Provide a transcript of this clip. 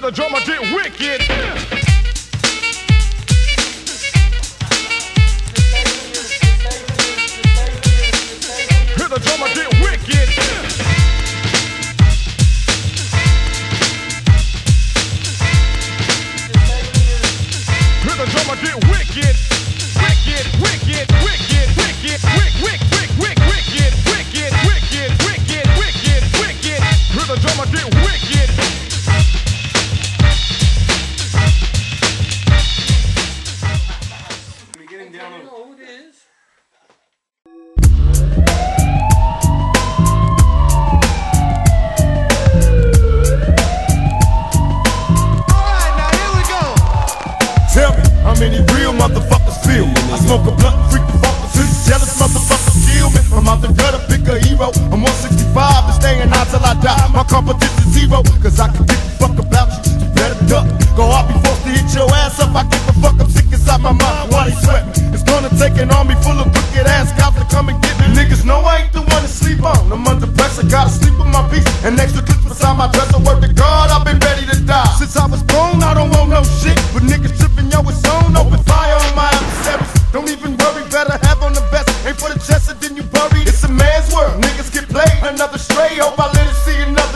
Hear the drummer get wicked. Hear the drummer get wicked. Hear the drummer get. Wicked, Down on know who it is. Tell me, how many real motherfuckers feel me? I smoke a blunt and freak the fuckers. Who's jealous motherfuckers kill me? I'm out the gutter, pick a hero. I'm 165 and staying out till I die. My competition's zero, cause I can give a fuck about you. You better duck. Go out be forced to hit your ass up. I give a fuck, I'm sick inside my mind nobody sweat me. It's gonna take an army full of wicked ass cops to come and get me. Niggas know I ain't the one to sleep on. I'm under pressure, gotta sleep with my peace. And extra clips beside my dresser, work to God, I've been ready to die. Since I was born, I don't want no shit. But niggas tripping, yo, it's on. Open fire on my adversaries. Don't even worry, better have on the vest. Ain't for the chest, then you buried. It's a man's world. Niggas get played, another stray. Hope I let it see another.